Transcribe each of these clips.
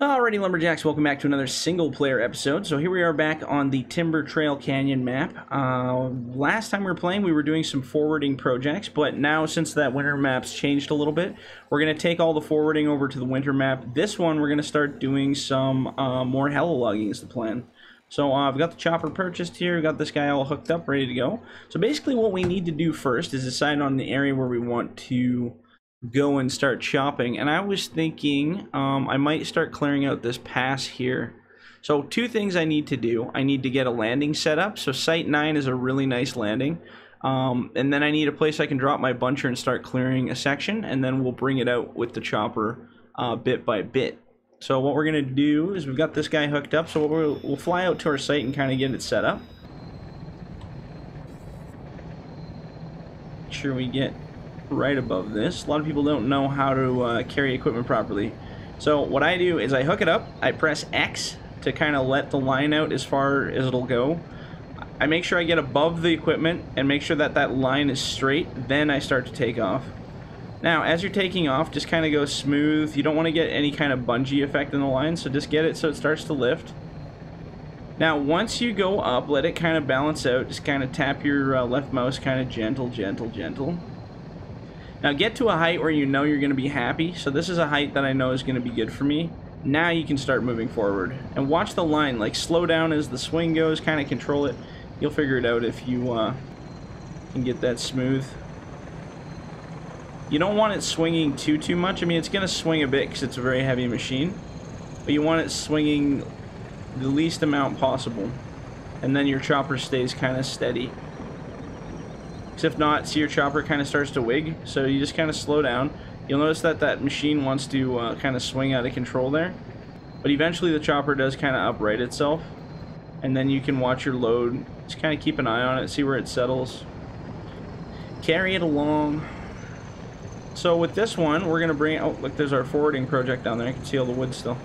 Alrighty, Lumberjacks, welcome back to another single player episode. So here we are back on the Timber Trail Canyon map. Uh, last time we were playing, we were doing some forwarding projects, but now since that winter map's changed a little bit, we're going to take all the forwarding over to the winter map. This one, we're going to start doing some uh, more heli logging is the plan. So uh, I've got the chopper purchased here, we've got this guy all hooked up, ready to go. So basically what we need to do first is decide on the area where we want to go and start chopping. And I was thinking um, I might start clearing out this pass here. So two things I need to do. I need to get a landing set up. So Site 9 is a really nice landing. Um, and then I need a place I can drop my buncher and start clearing a section. And then we'll bring it out with the chopper uh, bit by bit. So what we're going to do is we've got this guy hooked up. So we'll, we'll fly out to our site and kind of get it set up. Make sure we get right above this. A lot of people don't know how to uh, carry equipment properly. So what I do is I hook it up, I press X to kind of let the line out as far as it'll go. I make sure I get above the equipment and make sure that that line is straight, then I start to take off. Now, as you're taking off, just kind of go smooth. You don't want to get any kind of bungee effect in the line, so just get it so it starts to lift. Now, once you go up, let it kind of balance out. Just kind of tap your uh, left mouse kind of gentle, gentle, gentle. Now get to a height where you know you're going to be happy. So this is a height that I know is going to be good for me. Now you can start moving forward. And watch the line. Like slow down as the swing goes. Kind of control it. You'll figure it out if you uh, can get that smooth. You don't want it swinging too, too much. I mean, it's going to swing a bit because it's a very heavy machine. But you want it swinging the least amount possible. And then your chopper stays kind of steady. Because if not, see your chopper kind of starts to wig. So you just kind of slow down. You'll notice that that machine wants to uh, kind of swing out of control there. But eventually the chopper does kind of upright itself. And then you can watch your load. Just kind of keep an eye on it, see where it settles. Carry it along. So with this one, we're going to bring... Oh, look, there's our forwarding project down there. I can see all the wood still.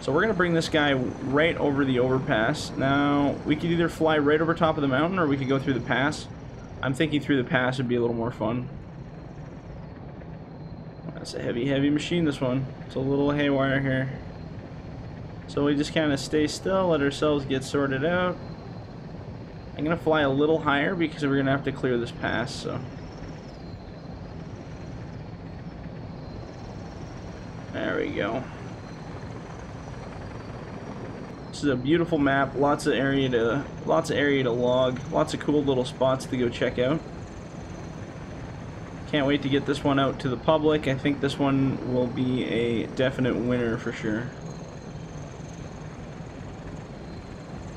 So we're going to bring this guy right over the overpass. Now, we could either fly right over top of the mountain or we could go through the pass. I'm thinking through the pass would be a little more fun. That's a heavy, heavy machine, this one. It's a little haywire here. So we just kind of stay still, let ourselves get sorted out. I'm going to fly a little higher because we're going to have to clear this pass, so... There we go. This is a beautiful map, lots of area to lots of area to log, lots of cool little spots to go check out. Can't wait to get this one out to the public. I think this one will be a definite winner for sure.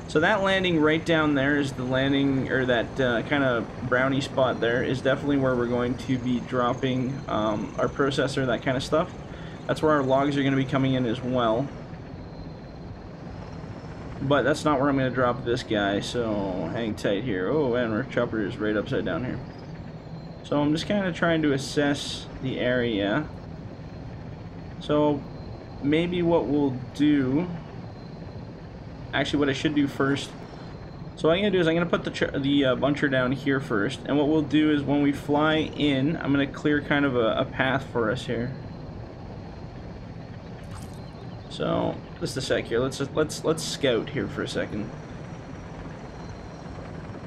So that landing right down there is the landing, or that uh, kind of brownie spot there is definitely where we're going to be dropping um, our processor, that kind of stuff. That's where our logs are going to be coming in as well. But that's not where I'm going to drop this guy, so hang tight here. Oh, and our chopper is right upside down here. So I'm just kind of trying to assess the area. So maybe what we'll do... Actually, what I should do first... So what I'm going to do is I'm going to put the, the uh, buncher down here first. And what we'll do is when we fly in, I'm going to clear kind of a, a path for us here. So just a sec here. Let's let's let's scout here for a second.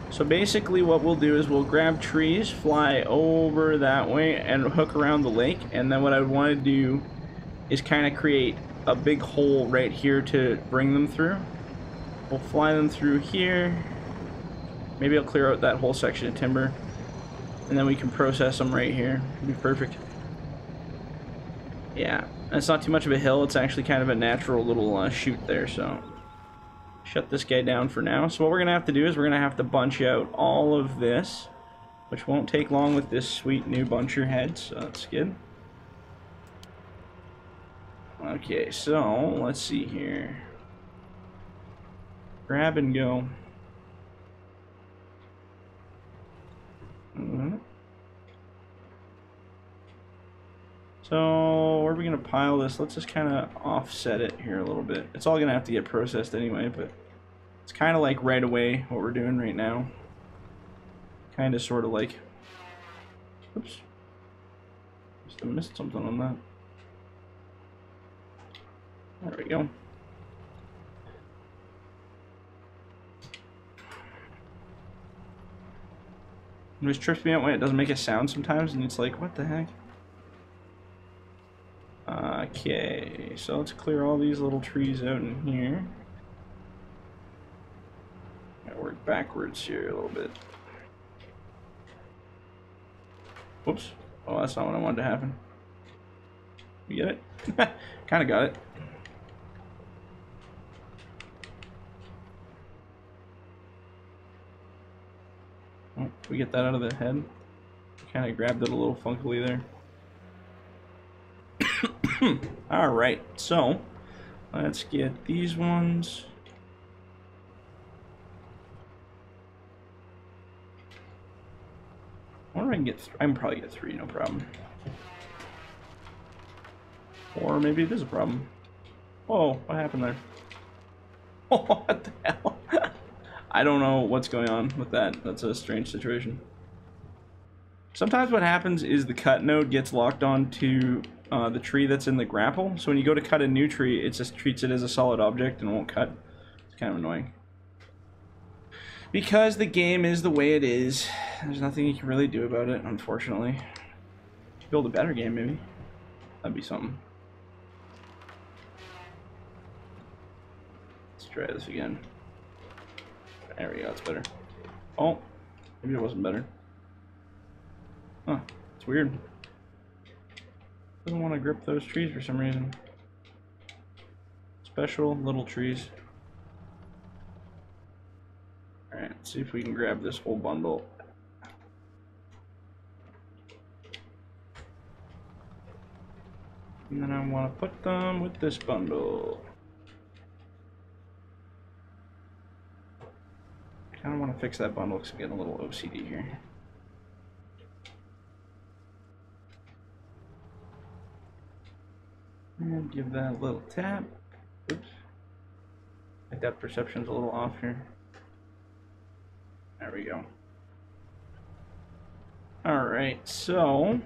So basically what we'll do is we'll grab trees, fly over that way, and hook around the lake. And then what I want to do is kind of create a big hole right here to bring them through. We'll fly them through here. Maybe I'll clear out that whole section of timber. And then we can process them right here. It'd be perfect. Yeah, it's not too much of a hill. It's actually kind of a natural little uh, there, so... Shut this guy down for now. So what we're going to have to do is we're going to have to bunch out all of this, which won't take long with this sweet new buncher head, so that's good. Okay, so let's see here. Grab and go. So where are we going to pile this? Let's just kind of offset it here a little bit. It's all going to have to get processed anyway, but it's kind of like right away what we're doing right now. Kind of sort of like... Oops. Have missed something on that. There we go. It just trips me out when it doesn't make a sound sometimes, and it's like, what the heck? Okay, so let's clear all these little trees out in here. Gotta work backwards here a little bit. Whoops. Oh, that's not what I wanted to happen. You get it? kind of got it. Oh, we get that out of the head. Kind of grabbed it a little funkily there. Alright, so let's get these ones. I wonder if I can get. I can probably get three, no problem. Or maybe it is a problem. Whoa, what happened there? Oh, what the hell? I don't know what's going on with that. That's a strange situation. Sometimes what happens is the cut node gets locked onto uh, the tree that's in the grapple. So when you go to cut a new tree, it just treats it as a solid object and won't cut. It's kind of annoying. Because the game is the way it is, there's nothing you can really do about it, unfortunately. Build a better game, maybe. That'd be something. Let's try this again. There we go, it's better. Oh, maybe it wasn't better. Huh, it's weird. Doesn't want to grip those trees for some reason. Special little trees. Alright, let's see if we can grab this whole bundle. And then I want to put them with this bundle. I kind of want to fix that bundle because I'm getting a little OCD here. And give that a little tap. Oops. My depth perception's a little off here. There we go. Alright, so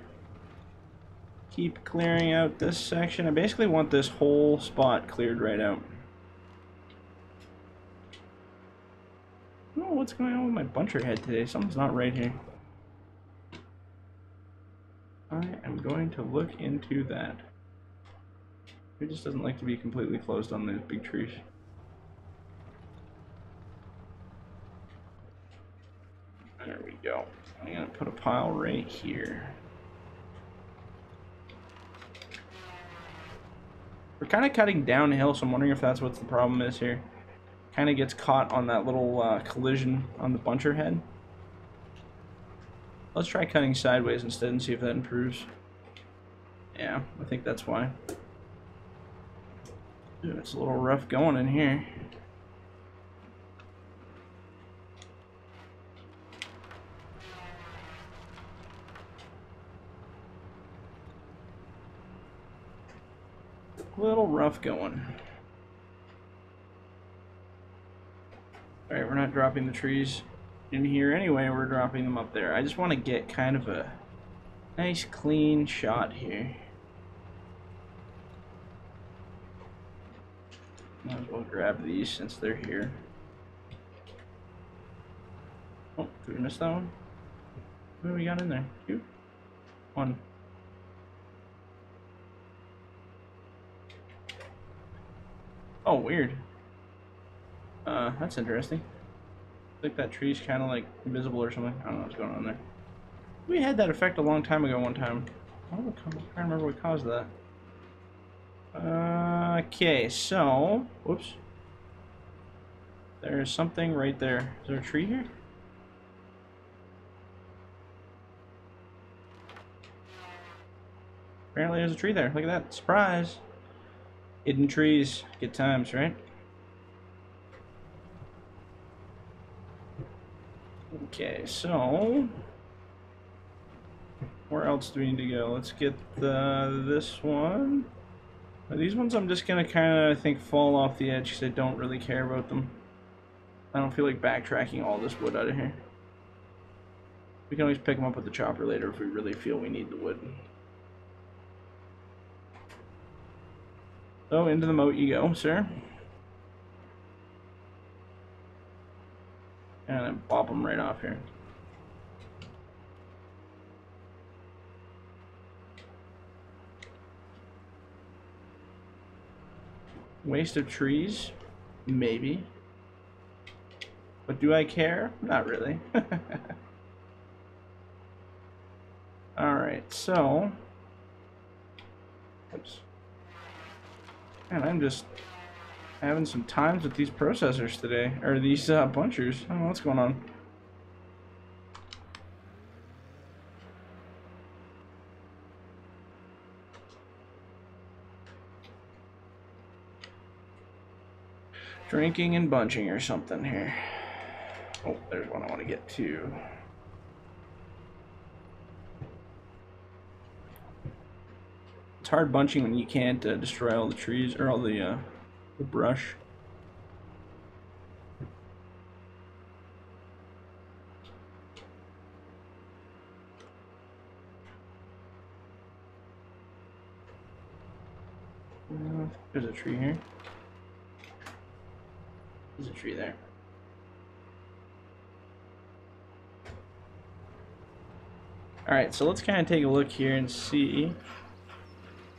keep clearing out this section. I basically want this whole spot cleared right out. Oh, what's going on with my buncher head today? Something's not right here. I am going to look into that. It just doesn't like to be completely closed on those big trees. There we go. I'm gonna put a pile right here. We're kind of cutting downhill, so I'm wondering if that's what the problem is here. Kind of gets caught on that little uh, collision on the buncher head. Let's try cutting sideways instead and see if that improves. Yeah, I think that's why. Dude, it's a little rough going in here. Little rough going. Alright, we're not dropping the trees in here anyway, we're dropping them up there. I just want to get kind of a nice clean shot here. Might as well grab these since they're here. Oh, did we miss that one? What do we got in there? Two? One. Oh, weird. Uh, that's interesting. I think that tree's kind of like invisible or something. I don't know what's going on there. We had that effect a long time ago one time. I don't trying to remember what caused that. Okay, so, whoops. There's something right there. Is there a tree here? Apparently there's a tree there. Look at that. Surprise! Hidden trees. Good times, right? Okay, so... Where else do we need to go? Let's get the, this one. These ones I'm just going to kind of, I think, fall off the edge because I don't really care about them. I don't feel like backtracking all this wood out of here. We can always pick them up with the chopper later if we really feel we need the wood. So into the moat you go, sir. And then pop them right off here. Waste of trees? Maybe. But do I care? Not really. Alright, so... Oops. Man, I'm just having some times with these processors today. Or these uh, bunchers. I don't know what's going on. Drinking and bunching or something here. Oh, there's one I want to get to. It's hard bunching when you can't uh, destroy all the trees or all the, uh, the brush. There's a tree here. There's a tree there. Alright, so let's kind of take a look here and see.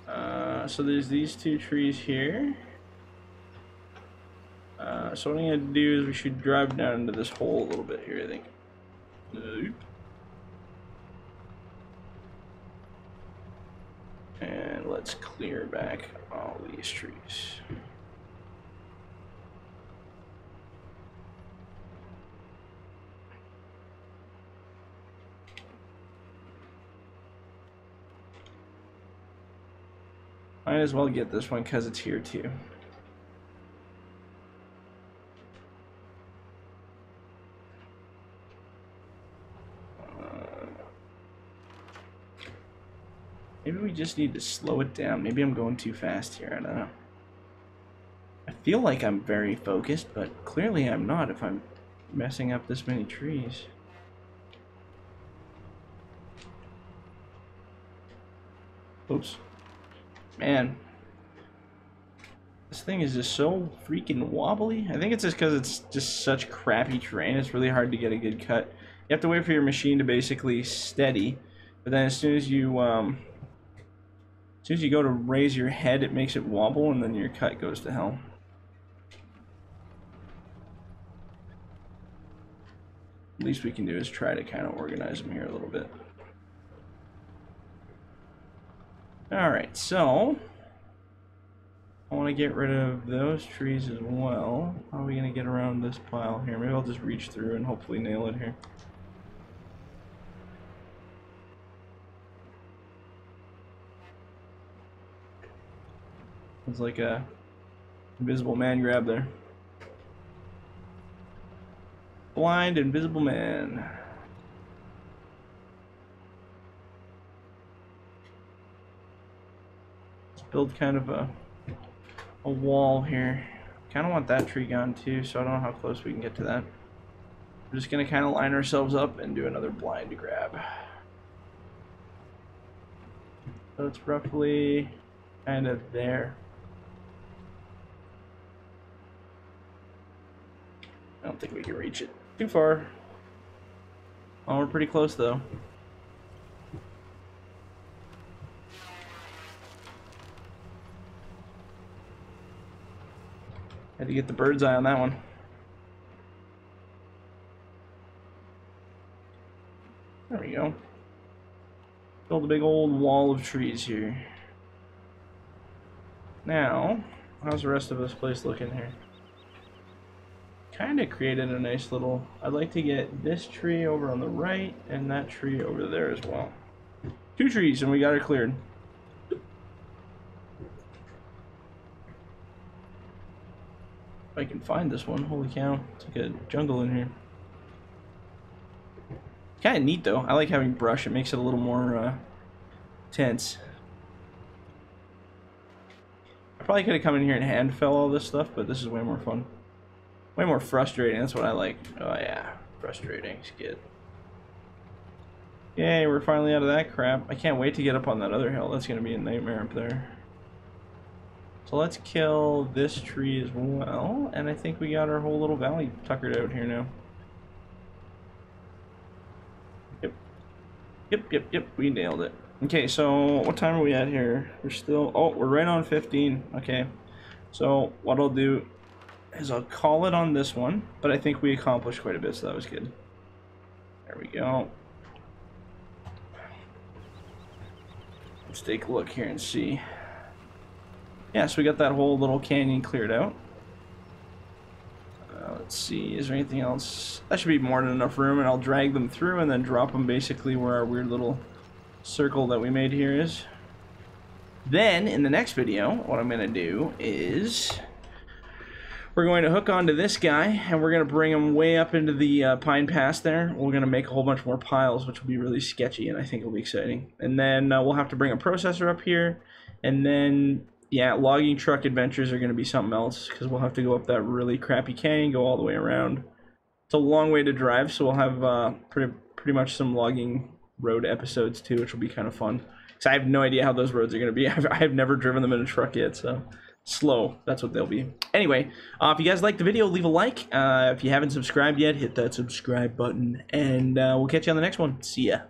Uh, so there's these two trees here. Uh, so what I'm going to do is we should drive down into this hole a little bit here, I think. Nope. And let's clear back all these trees. Might as well get this one because it's here too. Maybe we just need to slow it down. Maybe I'm going too fast here. I don't know. I feel like I'm very focused, but clearly I'm not if I'm messing up this many trees. Oops. Man. This thing is just so freaking wobbly. I think it's just because it's just such crappy terrain. It's really hard to get a good cut. You have to wait for your machine to basically steady. But then as soon as you, um, as soon as you go to raise your head, it makes it wobble, and then your cut goes to hell. least we can do is try to kind of organize them here a little bit. Alright, so I want to get rid of those trees as well. How are we going to get around this pile here? Maybe I'll just reach through and hopefully nail it here. It's like a invisible man grab there. Blind invisible man. Build kind of a a wall here. Kind of want that tree gone too, so I don't know how close we can get to that. We're just gonna kind of line ourselves up and do another blind grab. So it's roughly kind of there. I don't think we can reach it too far. Oh, we're pretty close though. Had to get the bird's eye on that one. There we go. Build a big old wall of trees here. Now, how's the rest of this place looking here? Kind of created a nice little... I'd like to get this tree over on the right and that tree over there as well. Two trees and we got it cleared. If I can find this one, holy cow. It's like a jungle in here. Kind of neat though. I like having brush. It makes it a little more uh, tense. I probably could have come in here and hand fell all this stuff, but this is way more fun. Way more frustrating. That's what I like. Oh yeah, frustrating. Skid. Yay, we're finally out of that crap. I can't wait to get up on that other hill. That's going to be a nightmare up there. So let's kill this tree as well, and I think we got our whole little valley tuckered out here now. Yep. Yep, yep, yep, we nailed it. Okay, so what time are we at here? We're still, oh, we're right on 15. Okay, so what I'll do is I'll call it on this one, but I think we accomplished quite a bit, so that was good. There we go. Let's take a look here and see. Yeah, so we got that whole little canyon cleared out. Uh, let's see, is there anything else? That should be more than enough room, and I'll drag them through and then drop them basically where our weird little circle that we made here is. Then, in the next video, what I'm going to do is... We're going to hook onto this guy, and we're going to bring him way up into the uh, Pine Pass there. We're going to make a whole bunch more piles, which will be really sketchy, and I think it'll be exciting. And then uh, we'll have to bring a processor up here, and then yeah, logging truck adventures are going to be something else because we'll have to go up that really crappy canyon, go all the way around. It's a long way to drive, so we'll have uh, pretty pretty much some logging road episodes too, which will be kind of fun. Because I have no idea how those roads are going to be. I've, I've never driven them in a truck yet, so slow. That's what they'll be. Anyway, uh, if you guys liked the video, leave a like. Uh, if you haven't subscribed yet, hit that subscribe button, and uh, we'll catch you on the next one. See ya.